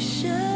一生。